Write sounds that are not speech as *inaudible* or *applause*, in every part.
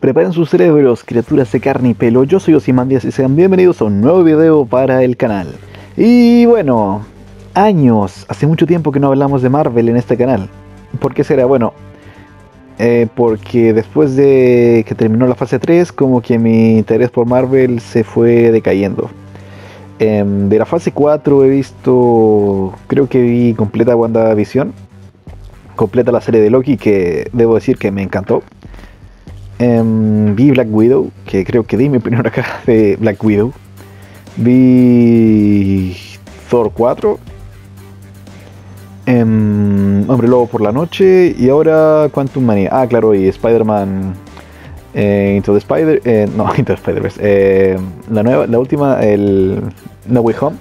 Preparen sus cerebros, criaturas de carne y pelo. Yo soy Osimandias y sean bienvenidos a un nuevo video para el canal. Y bueno, años, hace mucho tiempo que no hablamos de Marvel en este canal. ¿Por qué será? Bueno, eh, porque después de que terminó la fase 3, como que mi interés por Marvel se fue decayendo. Em, de la fase 4 he visto, creo que vi completa WandaVision, completa la serie de Loki, que debo decir que me encantó. Em, vi Black Widow, que creo que di mi *laughs* opinión acá de Black Widow. Vi Thor 4. Em, Hombre Lobo por la noche. Y ahora Quantum Mania. Ah, claro, y Spider-Man eh, Into the Spider. Eh, no, *laughs* Into the Spider-Verse. Eh, la nueva, la última, el No Way Home.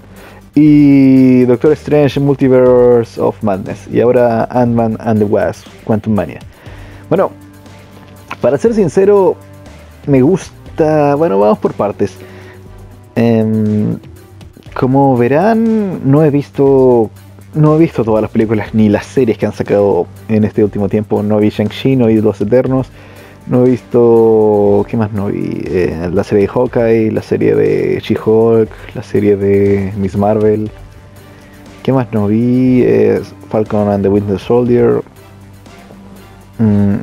Y Doctor Strange Multiverse of Madness. Y ahora Ant-Man and the Wasp, Quantum Mania. Bueno, para ser sincero, me gusta. Bueno, vamos por partes. Em, como verán, no he visto. No he visto todas las películas ni las series que han sacado en este último tiempo. No vi Shang-Chi, no vi Los Eternos. No he visto. ¿Qué más no vi? Eh, la serie de Hawkeye, la serie de She-Hulk, la serie de Miss Marvel. ¿Qué más no vi? Eh, Falcon and the Winter Soldier. Mm,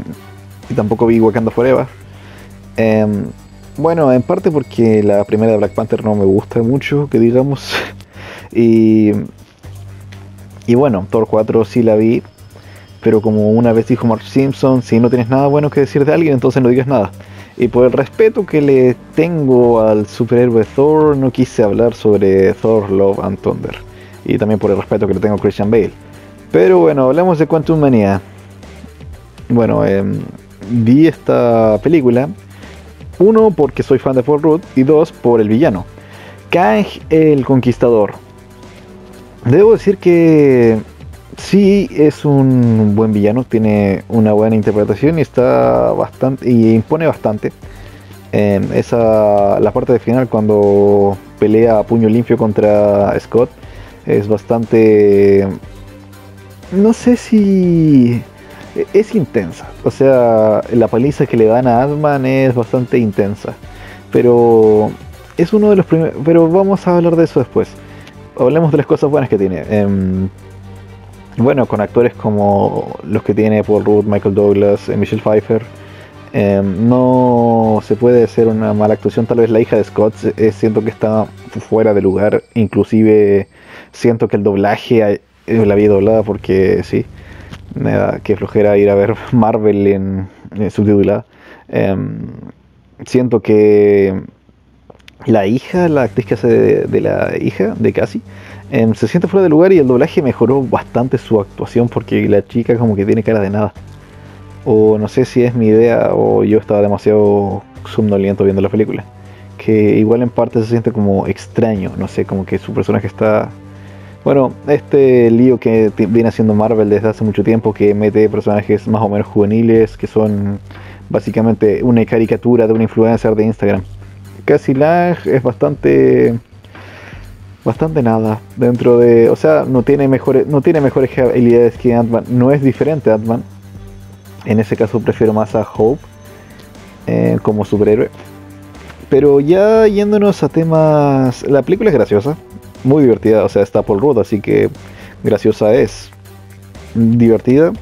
y tampoco vi Wakanda Forever. Em, bueno, en parte porque la primera de Black Panther no me gusta mucho, que digamos. *laughs* y, y bueno, Thor 4 sí la vi, pero como una vez dijo Mark Simpson, si no tienes nada bueno que decir de alguien, entonces no digas nada. Y por el respeto que le tengo al superhéroe Thor, no quise hablar sobre Thor, Love and Thunder. Y también por el respeto que le tengo a Christian Bale. Pero bueno, hablemos de Quantum Mania. Bueno, eh, vi esta película. Uno, porque soy fan de Paul Rudd. Y dos, por el villano. Kang el Conquistador. Debo decir que sí es un buen villano. Tiene una buena interpretación y está bastante. y impone bastante. En esa, la parte de final cuando pelea a puño limpio contra Scott es bastante no sé si es intensa. O sea, la paliza que le dan a Adman es bastante intensa. Pero es uno de los primeros. Pero vamos a hablar de eso después. Hablemos de las cosas buenas que tiene. Eh, bueno, con actores como los que tiene Paul Rudd, Michael Douglas, eh, Michelle Pfeiffer. Eh, no se puede hacer una mala actuación. Tal vez la hija de Scott eh, siento que está fuera de lugar. Inclusive siento que el doblaje la vi doblada porque sí me da que flojera ir a ver *laughs* Marvel en, subtitulada. Em, siento que la hija, la actriz que hace de, la hija de Cassie, em, se siente fuera de lugar y el doblaje mejoró bastante su actuación porque la chica como que tiene cara de nada. O no sé si es mi idea o yo estaba demasiado somnoliento viendo la película. Que igual en parte se siente como extraño, no sé, como que su personaje está bueno, este lío que viene haciendo Marvel desde hace mucho tiempo, que mete personajes más o menos juveniles, que son básicamente una caricatura de un influencer de Instagram. Casi Lang es bastante bastante nada dentro de, o sea, no tiene mejores no tiene mejores habilidades que Ant-Man, no es diferente Ant-Man. En ese caso prefiero más a Hope eh, como superhéroe. Pero ya yéndonos a temas, la película es graciosa, muy divertida, o sea, está Paul Rudd, así que graciosa es, divertida.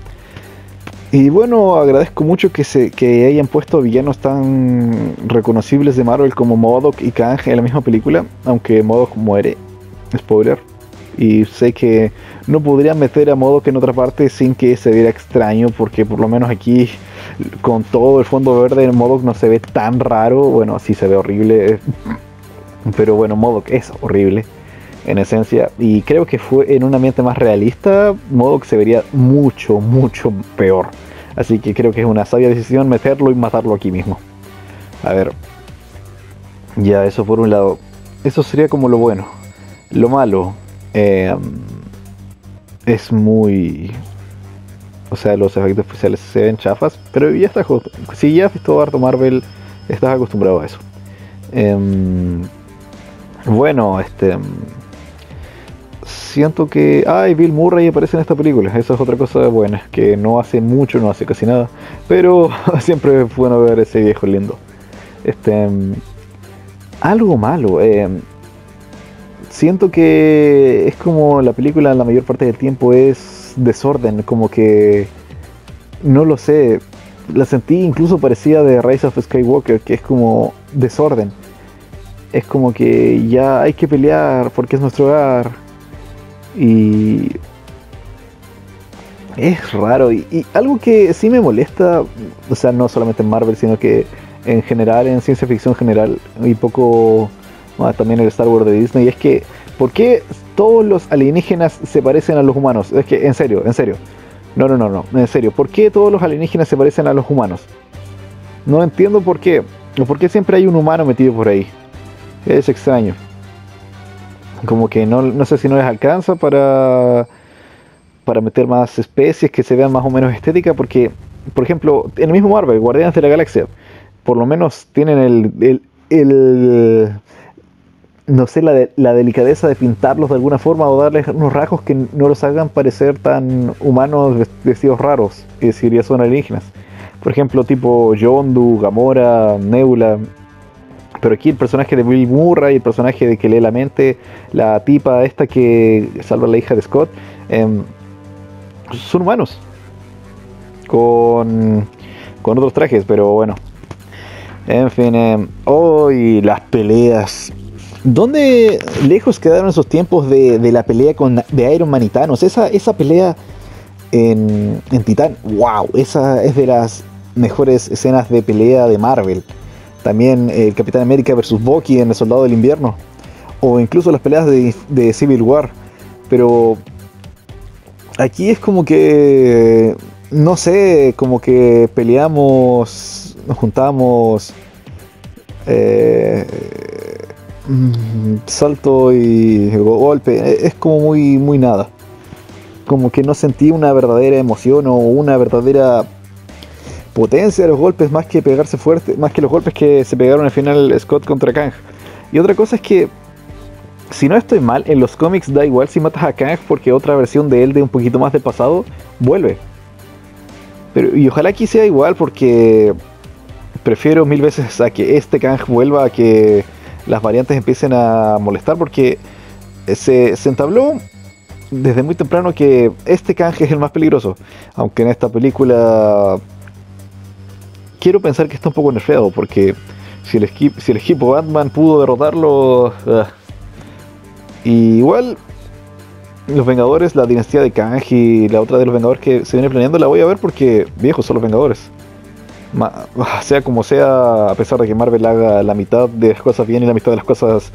Y bueno, agradezco mucho que se que hayan puesto villanos tan reconocibles de Marvel como Modok y Kang en la misma película, aunque Modok muere, spoiler. Y sé que no podrían meter a Modok en otra parte sin que se viera extraño, porque por lo menos aquí con todo el fondo verde Modok no se ve tan raro, bueno, sí se ve horrible, *laughs* pero bueno, Modok es horrible en esencia. Y creo que fue en un ambiente más realista, modo que se vería mucho, mucho peor. Así que creo que es una sabia decisión meterlo y matarlo aquí mismo. A ver. Ya, eso por un lado. Eso sería como lo bueno. Lo malo. Eh, es muy... O sea, los efectos especiales se ven chafas. Pero ya está Si ya has visto harto Marvel, estás acostumbrado a eso. Em, bueno, este siento que. Ay, Bill Murray aparece en esta película. Esa es otra cosa buena. Que no hace mucho, no hace casi nada. Pero *laughs* siempre es bueno ver ese viejo lindo. Este. Algo malo. Eh, siento que es como la película la mayor parte del tiempo es desorden. Como que. No lo sé. La sentí incluso parecida de Rise of Skywalker, que es como desorden es como que ya hay que pelear porque es nuestro hogar. Y es raro. Y, algo que sí me molesta, o sea, no solamente en Marvel, sino que en general, en ciencia ficción general, y poco también el Star Wars de Disney, es que, ¿por qué todos los alienígenas se parecen a los humanos? Es que, en serio, en serio. No, no, no, no, en serio. ¿Por qué todos los alienígenas se parecen a los humanos? No entiendo por qué. ¿Por qué siempre hay un humano metido por ahí? Es extraño. Como que no, no sé si no les alcanza para, para meter más especies que se vean más o menos estéticas, porque, por ejemplo, en el mismo Marvel, Guardianes de la Galaxia, por lo menos tienen el, el, no sé, la, la, delicadeza de pintarlos de alguna forma o darles unos rasgos que no los hagan parecer tan humanos vestidos raros, que decir, son alienígenas. Por ejemplo, tipo Yondu, Gamora, Nebula, pero aquí el personaje de Bill Murray, el personaje de que lee la mente, la tipa esta que salva a la hija de Scott, em, son humanos. Con, con otros trajes, pero bueno. En fin, hoy em, las peleas. ¿Dónde lejos quedaron esos tiempos de, la pelea con, de Iron Man y Thanos? Esa, esa pelea en, en Titán, wow, esa es de las mejores escenas de pelea de Marvel. También el eh, Capitán América versus Bucky en El Soldado del Invierno. O incluso las peleas de, Civil War. Pero aquí es como que, no sé, como que peleamos, nos juntamos, eh, mm, salto y golpe, es como muy, muy nada. Como que no sentí una verdadera emoción o una verdadera potencia de los golpes más que pegarse fuerte, más que los golpes que se pegaron al final Scott contra Kang. Y otra cosa es que, si no estoy mal, en los cómics da igual si matas a Kang porque otra versión de él de un poquito más del pasado vuelve. Pero, y ojalá aquí sea igual porque prefiero mil veces a que este Kang vuelva a que las variantes empiecen a molestar porque se, se entabló desde muy temprano que este Kang es el más peligroso. Aunque en esta película quiero pensar que está un poco nerfeado, porque si el, equipo, si el equipo Batman pudo derrotarlo. Ah. igual, los Vengadores, la dinastía de Kang y la otra de los Vengadores que se viene planeando, la voy a ver porque viejos son los Vengadores. sea como sea, a pesar de que Marvel haga la mitad de las cosas bien y la mitad de las cosas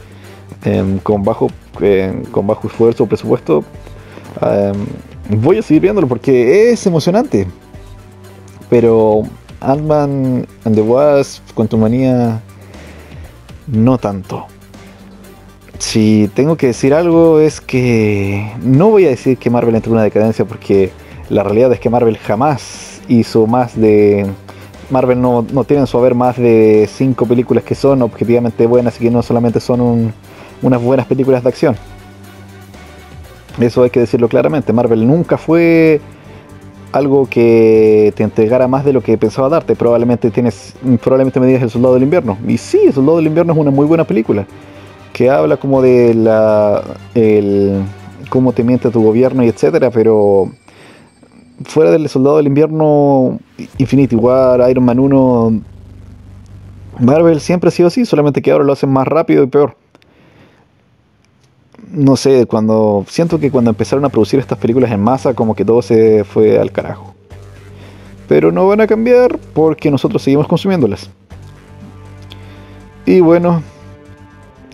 em, con, bajo, em, con bajo esfuerzo o presupuesto, em, voy a seguir viéndolo porque es emocionante. Pero Ant-Man and the Wasp, manía no tanto. Si tengo que decir algo es que no voy a decir que Marvel entró en una decadencia porque la realidad es que Marvel jamás hizo más de... Marvel no, tiene en su haber más de cinco películas que son objetivamente buenas y que no solamente son unas buenas películas de acción. Eso hay que decirlo claramente. Marvel nunca fue algo que te entregara más de lo que pensaba darte. Probablemente tienes, probablemente me digas El Soldado del Invierno. Y sí, El Soldado del Invierno es una muy buena película. Que habla como de la el cómo te miente tu gobierno y etcétera, pero fuera del Soldado del Invierno, Infinity War, Iron Man 1, Marvel siempre ha sido así, solamente que ahora lo hacen más rápido y peor no sé, cuando siento que cuando empezaron a producir estas películas en masa, como que todo se fue al carajo. Pero no van a cambiar porque nosotros seguimos consumiéndolas. Y bueno,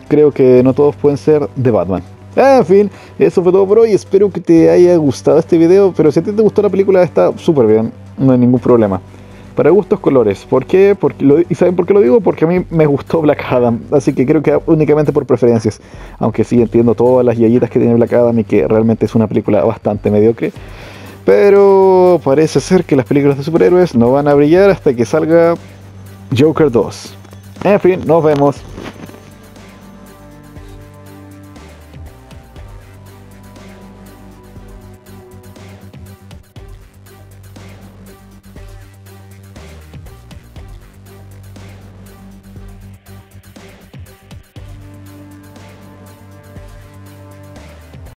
creo que no todos pueden ser de Batman. En fin, eso fue todo por hoy. Espero que te haya gustado este video. Pero si a ti te gustó la película, está súper bien. No hay ningún problema. Para gustos colores. ¿Por qué? Porque ¿Y saben por qué lo digo? Porque a mí me gustó Black Adam. Así que creo que únicamente por preferencias. Aunque sí entiendo todas las yayitas que tiene Black Adam y que realmente es una película bastante mediocre. Pero parece ser que las películas de superhéroes no van a brillar hasta que salga Joker 2. En fin, nos vemos.